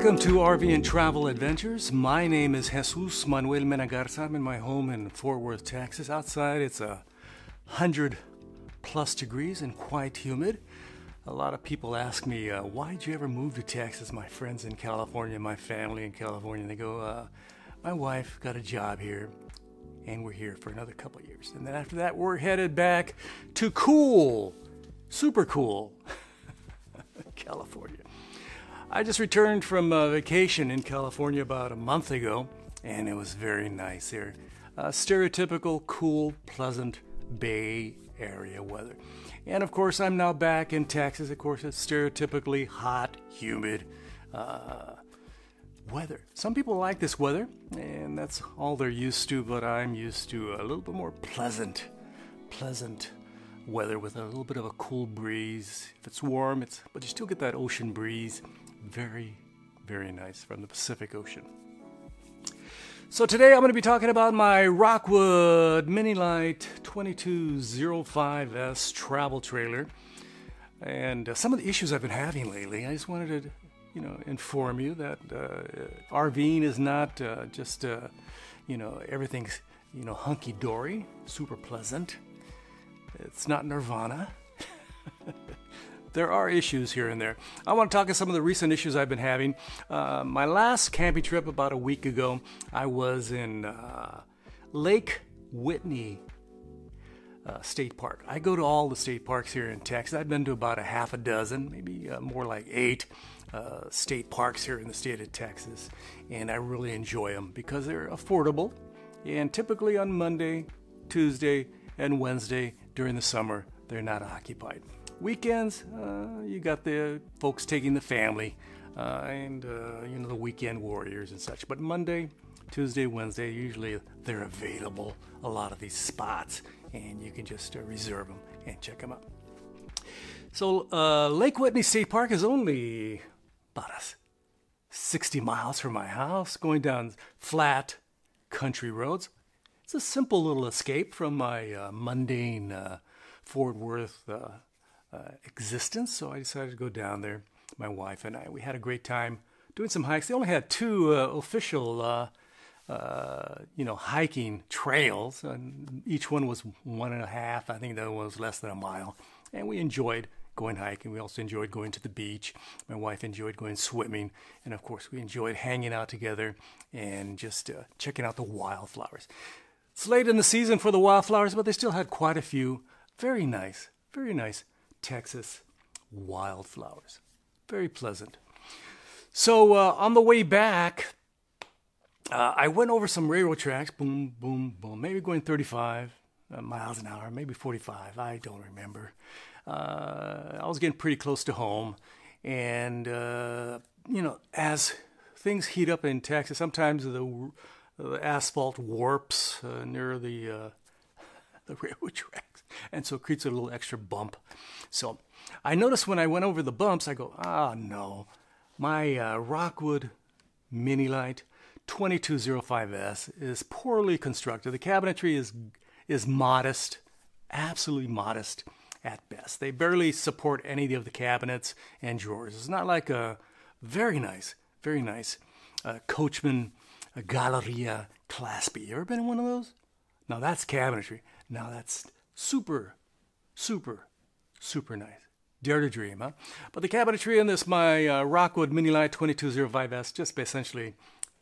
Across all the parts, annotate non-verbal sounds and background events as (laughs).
Welcome to RV and Travel Adventures. My name is Jesus Manuel Menagarza. I'm in my home in Fort Worth, Texas. Outside, it's a hundred plus degrees and quite humid. A lot of people ask me, uh, why did you ever move to Texas? My friends in California, my family in California, they go, uh, my wife got a job here, and we're here for another couple years. And then after that, we're headed back to cool, super cool (laughs) California. I just returned from a vacation in California about a month ago, and it was very nice there. Uh, stereotypical, cool, pleasant Bay Area weather. And of course, I'm now back in Texas. Of course, it's stereotypically hot, humid uh, weather. Some people like this weather, and that's all they're used to, but I'm used to a little bit more pleasant, pleasant weather with a little bit of a cool breeze. If it's warm, it's but you still get that ocean breeze very, very nice from the Pacific Ocean. So today I'm going to be talking about my Rockwood Mini Lite 2205S travel trailer and uh, some of the issues I've been having lately. I just wanted to, you know, inform you that uh, RVing is not uh, just, uh, you know, everything's, you know, hunky dory, super pleasant. It's not Nirvana. (laughs) there are issues here and there. I want to talk about some of the recent issues I've been having. Uh, my last camping trip about a week ago, I was in uh, Lake Whitney uh, State Park. I go to all the state parks here in Texas. I've been to about a half a dozen, maybe uh, more like eight uh, state parks here in the state of Texas, and I really enjoy them because they're affordable. And typically on Monday, Tuesday, and Wednesday during the summer, they're not occupied. Weekends, uh, you got the folks taking the family uh, and uh, you know the weekend warriors and such. But Monday, Tuesday, Wednesday, usually they're available. A lot of these spots, and you can just uh, reserve them and check them out. So uh, Lake Whitney State Park is only about us. 60 miles from my house, going down flat country roads. It's a simple little escape from my uh, mundane Fort Worth uh, existence. So I decided to go down there. My wife and I. We had a great time doing some hikes. They only had two uh, official, uh, uh, you know, hiking trails, and each one was one and a half. I think the other one was less than a mile, and we enjoyed going hiking. We also enjoyed going to the beach. My wife enjoyed going swimming, and of course, we enjoyed hanging out together and just uh, checking out the wildflowers. It's late in the season for the wildflowers, but they still had quite a few. Very nice, very nice Texas wildflowers. Very pleasant. So uh, on the way back, uh, I went over some railroad tracks, boom, boom, boom, maybe going 35 uh, miles an hour, maybe 45, I don't remember. Uh, I was getting pretty close to home. And, uh, you know, as things heat up in Texas, sometimes the, the asphalt warps uh, near the, (laughs) the railroad tracks. And so it creates a little extra bump. So I noticed when I went over the bumps, I go, ah, no, my uh, Rockwood Mini Lite 2205S is poorly constructed. The cabinetry is is modest, absolutely modest at best. They barely support any of the cabinets and drawers. It's not like a very nice, very nice uh, Coachmen a Galleria Class B. You ever been in one of those? Now that's cabinetry. Now that's super, super Super nice. Dare to dream, huh? But the cabinetry in this, my uh, Rockwood Mini Lite 2205S, just essentially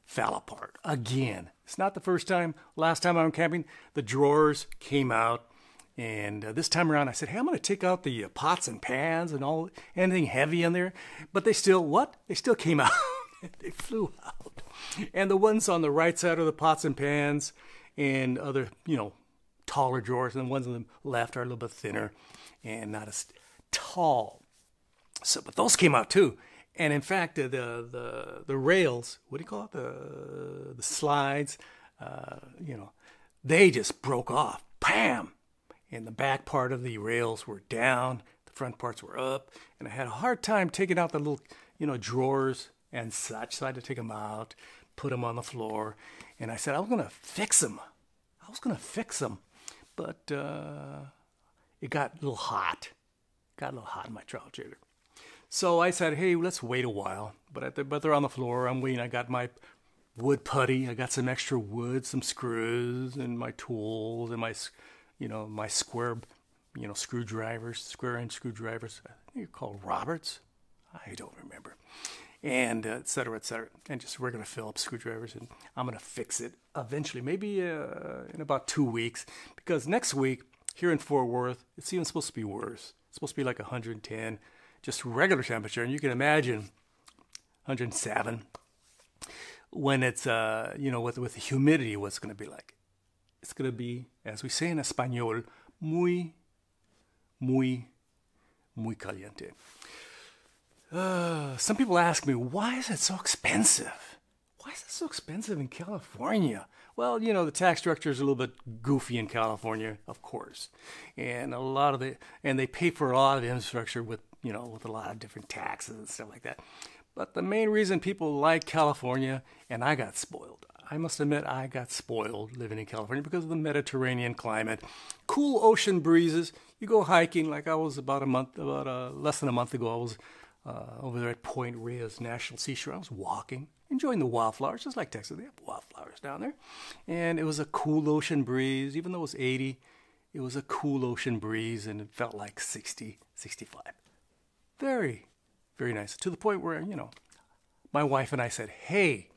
fell apart again. It's not the first time. Last time I went camping, the drawers came out. And uh, this time around, I said, hey, I'm going to take out the uh, pots and pans and all anything heavy in there. But they still, what? They still came (laughs) out. they flew out. And the ones on the right side are the pots and pans and other, you know, taller drawers. And the ones on the left are a little bit thinner and not as tall. So, but those came out too. And in fact, the the the rails, what do you call it? The the slides, uh, you know, they just broke off. Bam! And the back part of the rails were down. The front parts were up. And I had a hard time taking out the little, you know, drawers and such. So I had to take them out, put them on the floor. And I said I was gonna fix them. I was gonna fix them, but. Uh, it got a little hot. Got a little hot in my travel trailer. So I said, hey, let's wait a while. But, the, but they're on the floor. I'm waiting. I got my wood putty. I got some extra wood, some screws, and my tools, and my, you know, my square, you know, screwdrivers, square inch screwdrivers. I think they're called Roberts. I don't remember. And uh, et cetera, et cetera. And just regular Phillips screwdrivers. And I'm going to fix it eventually, maybe uh, in about two weeks. Because next week, here in Fort Worth, it's even supposed to be worse. It's supposed to be like 110, just regular temperature. And you can imagine 107 when it's, uh, you know, with, with the humidity, what's going to be like. It's going to be, as we say in Espanol, muy, muy, muy caliente. Uh, some people ask me, why is it so expensive? Why is it so expensive in California? Well, you know, the tax structure is a little bit goofy in California, of course. And a lot of the, and they pay for a lot of the infrastructure with, you know, with a lot of different taxes and stuff like that. But the main reason people like California, and I got spoiled. I must admit, I got spoiled living in California because of the Mediterranean climate, cool ocean breezes. You go hiking, like I was about a month, about uh, less than a month ago. I was uh, over there at Point Reyes National Seashore. I was walking, enjoying the wildflowers, just like Texas. They have wildflowers down there. And it was a cool ocean breeze, even though it was 80, it was a cool ocean breeze and it felt like 60, 65. Very, very nice. To the point where, you know, my wife and I said, hey,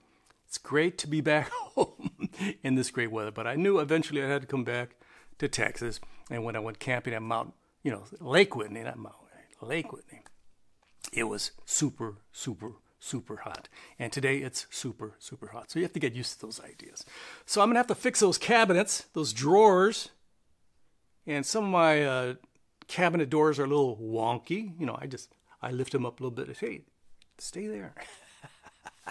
it's great to be back (laughs) home in this great weather. But I knew eventually I had to come back to Texas. And when I went camping at Mount, you know, Lake Whitney, not Mount, Lake Whitney, it was super, super, super hot. And today it's super, super hot. So you have to get used to those ideas. So I'm going to have to fix those cabinets, those drawers. And some of my uh, cabinet doors are a little wonky. You know, I just, I lift them up a little bit. Hey, stay there.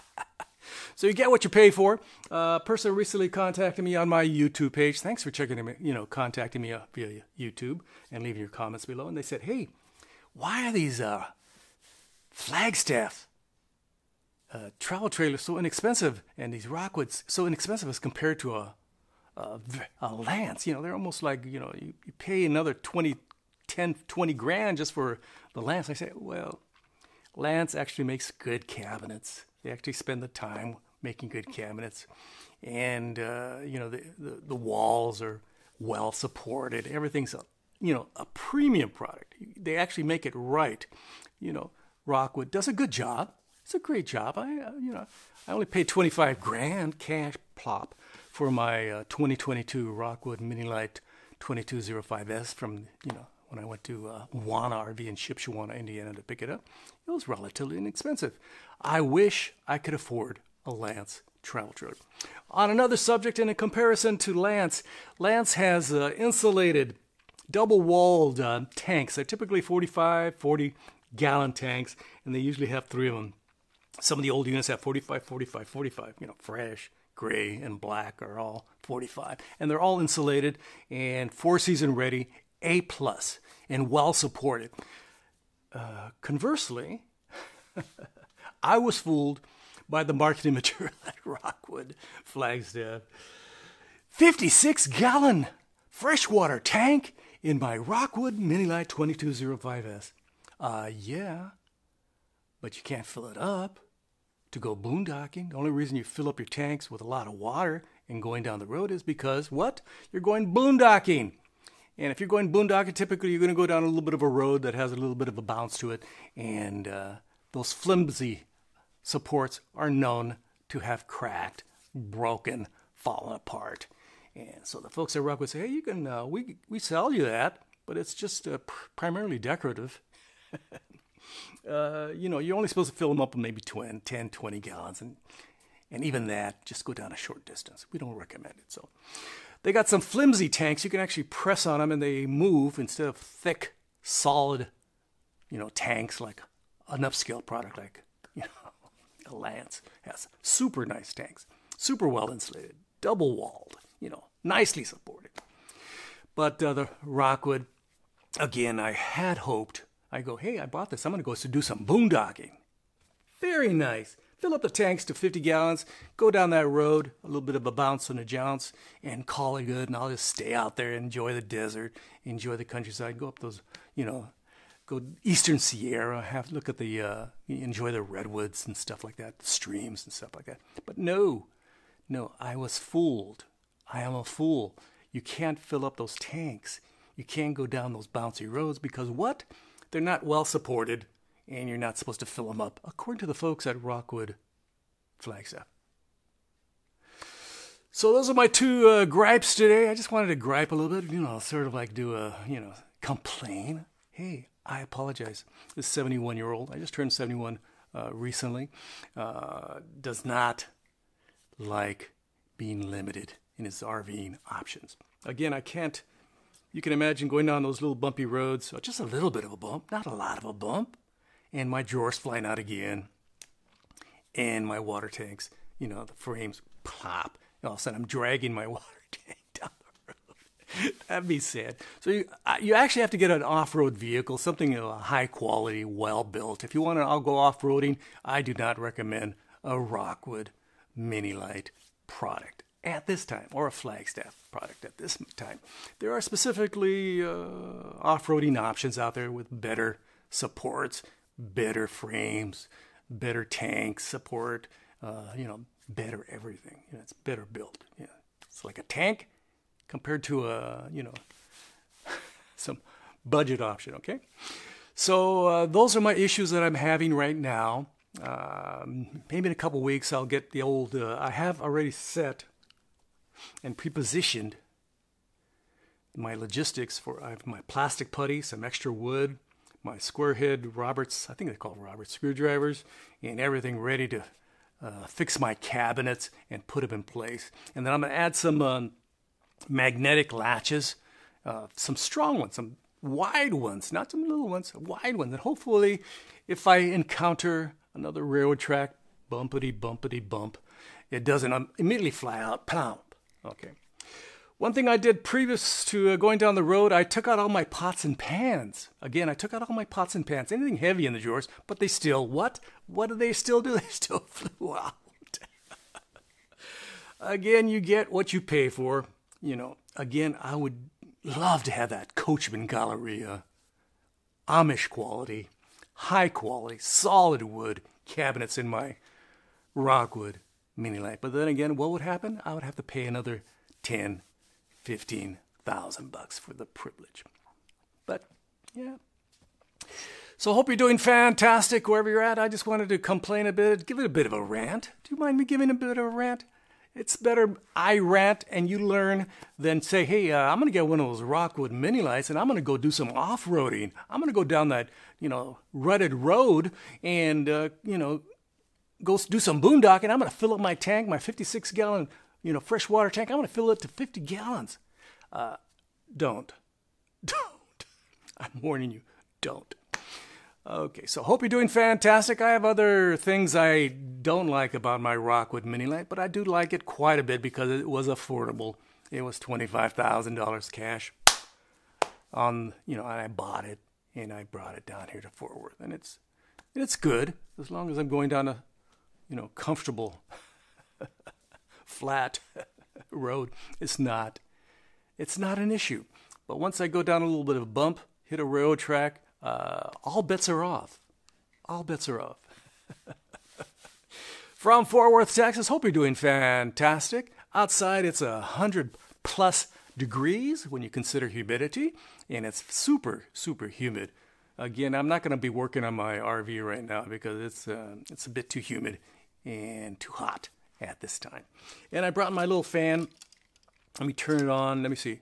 (laughs) so you get what you pay for. A uh, person recently contacted me on my YouTube page. Thanks for checking me, you know, contacting me uh, via YouTube and leaving your comments below. And they said, hey, why are these uh, Flagstaff uh, travel trailers so inexpensive and these Rockwoods so inexpensive as compared to a, a, a Lance. You know, they're almost like, you know, you, you pay another 20, 10, 20 grand just for the Lance. I say, well, Lance actually makes good cabinets. They actually spend the time making good cabinets. And, uh, you know, the, the, the walls are well supported. Everything's a, you know, a premium product. They actually make it right. You know, Rockwood does a good job. It's a great job. I, uh, you know, I only paid 25 grand cash plop for my uh, 2022 Rockwood Mini Lite 2205S from, you know, when I went to uh, Wana RV in Shipshewana, Indiana to pick it up. It was relatively inexpensive. I wish I could afford a Lance travel trailer. On another subject, in a comparison to Lance, Lance has uh, insulated double walled uh, tanks. They're typically 45, 40 gallon tanks, and they usually have three of them. Some of the old units have 45, 45, 45, you know, fresh, gray, and black are all 45. And they're all insulated and four season ready, A plus, and well supported. Uh, conversely, (laughs) I was fooled by the marketing (laughs) material at Rockwood Flagstaff. 56 gallon freshwater tank in my Rockwood Mini Lite 2205S. Uh, yeah, but you can't fill it up to go boondocking. The only reason you fill up your tanks with a lot of water and going down the road is because what? You're going boondocking. And if you're going boondocking, typically you're going to go down a little bit of a road that has a little bit of a bounce to it. And uh, those flimsy supports are known to have cracked, broken, fallen apart. And so the folks at Rockwood say, hey, you can, uh, we, we sell you that, but it's just uh, pr- primarily decorative. (laughs) uh, you know, you're only supposed to fill them up with maybe 20, 10, 20 gallons. And, and even that, just go down a short distance. We don't recommend it. So they got some flimsy tanks. You can actually press on them and they move instead of thick, solid, you know, tanks like an upscale product like, you know, a Lance has super nice tanks, super well insulated, double walled, you know, nicely supported. But uh, the Rockwood, again, I had hoped I go, hey, I bought this. I'm going to go do some boondocking. Very nice. Fill up the tanks to 50 gallons, go down that road, a little bit of a bounce and a jounce, and call it good. And I'll just stay out there, enjoy the desert, enjoy the countryside, go up those, you know, go Eastern Sierra, have look at the uh, enjoy the redwoods and stuff like that, streams and stuff like that. But no, no, I was fooled. I am a fool. You can't fill up those tanks. You can't go down those bouncy roads because what? They're not well supported, and you're not supposed to fill them up, according to the folks at Rockwood Flagstaff. So those are my two uh, gripes today. I just wanted to gripe a little bit, you know, sort of like do a, you know, complain. Hey, I apologize. This 71 year old, I just turned 71 uh, recently, uh, does not like being limited in his RVing options. Again, I can't, you can imagine going down those little bumpy roads, just a little bit of a bump, not a lot of a bump, and my drawers flying out again, and my water tanks, you know, the frames pop and all of a sudden I'm dragging my (laughs) water tank down the road. (laughs) That'd be sad. So you you actually have to get an off-road vehicle, something of a high quality, well built. If you want to I'll go off-roading, I do not recommend a Rockwood Mini Lite product at this time, or a Flagstaff product at this time. There are specifically uh, off-roading options out there with better supports, better frames, better tank support, uh, you know, better everything. You know, it's better built. Yeah, it's like a tank compared to a you know (laughs) some budget option. Okay, so uh, those are my issues that I'm having right now. Um, maybe in a couple weeks I'll get the old. Uh, I have already set and prepositioned my logistics for I have my plastic putty, some extra wood, my square head Roberts, I think they call Roberts screwdrivers, and everything ready to uh, fix my cabinets and put them in place. And then I'm going to add some uh, magnetic latches, uh, some strong ones, some wide ones, not some little ones, wide ones. And hopefully, if I encounter another railroad track, bumpity, bumpity, bump, it doesn't um, immediately fly out, plump. Okay. One thing I did previous to uh, going down the road, I took out all my pots and pans. Again, I took out all my pots and pans, anything heavy in the drawers, but they still, what? What do they still do? (laughs) They still flew out. again, you get what you pay for. You know, again, I would love to have that Coachmen Galleria, Amish quality, high quality, solid wood cabinets in my Rockwood Mini Lite. But then again, what would happen? I would have to pay another 10 15,000 bucks for the privilege. But yeah. So hope you're doing fantastic wherever you're at. I just wanted to complain a bit, give it a bit of a rant. Do you mind me giving a bit of a rant? It's better I rant and you learn than say, hey, uh, I'm going to get one of those Rockwood Mini Lites and I'm going to go do some off roading. I'm going to go down that, you know, rutted road and, uh, you know, go do some boondocking. I'm going to fill up my tank, my 56 gallon you know, fresh water tank. I'm going to fill it to 50 gallons. Uh, don't. (laughs) Don't. I'm warning you. Don't. Okay, so hope you're doing fantastic. I have other things I don't like about my Rockwood Mini Lite, but I do like it quite a bit because it was affordable. It was $25,000 cash on, you know, and I bought it and I brought it down here to Fort Worth and it's it's good as long as I'm going down a, you know, comfortable (laughs) flat (laughs) road, it's not. It's not an issue. But once I go down a little bit of a bump, hit a railroad track, uh, all bets are off. All bets are off. (laughs) From Fort Worth, Texas, hope you're doing fantastic. Outside, it's a hundred plus degrees when you consider humidity, and it's super, super humid. Again, I'm not going to be working on my RV right now because it's uh, it's a bit too humid and too hot at this time. And I brought my little fan. Let me turn it on. Let me see.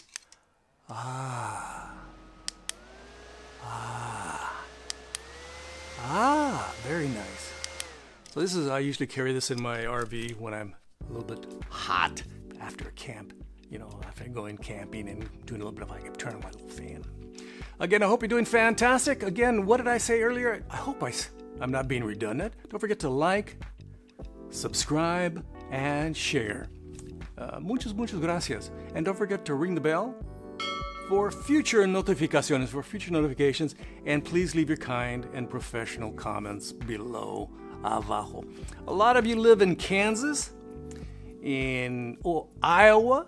Ah. Ah. Ah, very nice. So this is, I usually carry this in my RV when I'm a little bit hot after a camp. You know, after going camping and doing a little bit of, can turn on my little fan. Again, I hope you're doing fantastic. Again, what did I say earlier? I hope I, I'm not being redundant. Don't forget to like, subscribe, and share. Uh, muchas, muchas gracias. And don't forget to ring the bell for future notifications, for future notifications, and please leave your kind and professional comments below abajo. A lot of you live in Kansas, in oh, Iowa,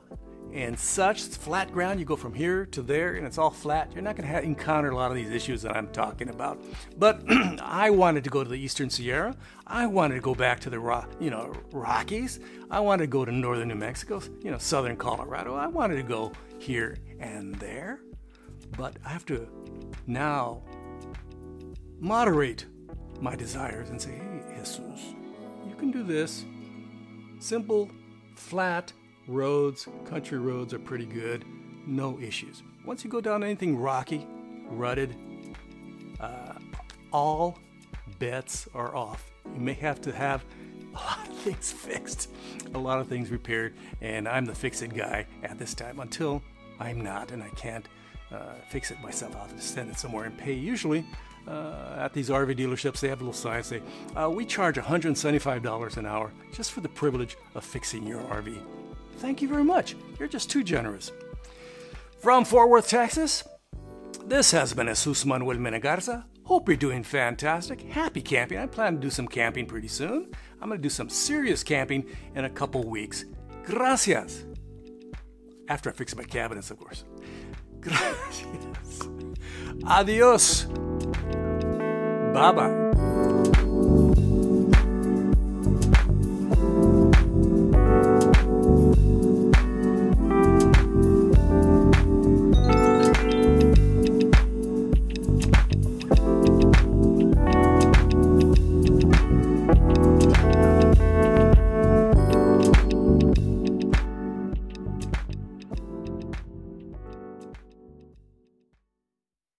and such. It's flat ground. You go from here to there, and it's all flat. You're not going to encounter a lot of these issues that I'm talking about. But (clears throat) I wanted to go to the Eastern Sierra. I wanted to go back to the Ro- you know Rockies. I wanted to go to northern New Mexico. You know, southern Colorado. I wanted to go here and there. But I have to now moderate my desires and say, hey, Jesus, you can do this. Simple, flat roads, country roads are pretty good. No issues. Once you go down anything rocky, rutted, uh, all bets are off. You may have to have a (laughs) lot of things fixed, a lot of things repaired, and I'm the fix it guy at this time until I'm not and I can't uh, fix it myself. I'll have to send it somewhere and pay. Usually, uh, at these RV dealerships, they have a little sign say, uh, "We charge $175 an hour just for the privilege of fixing your RV." Thank you very much. You're just too generous. From Fort Worth, Texas, this has been Jesus Manuel Menegarza. Hope you're doing fantastic. Happy camping. I plan to do some camping pretty soon. I'm going to do some serious camping in a couple weeks. Gracias. After I fix my cabinets, of course. Gracias. Adios. Bye bye.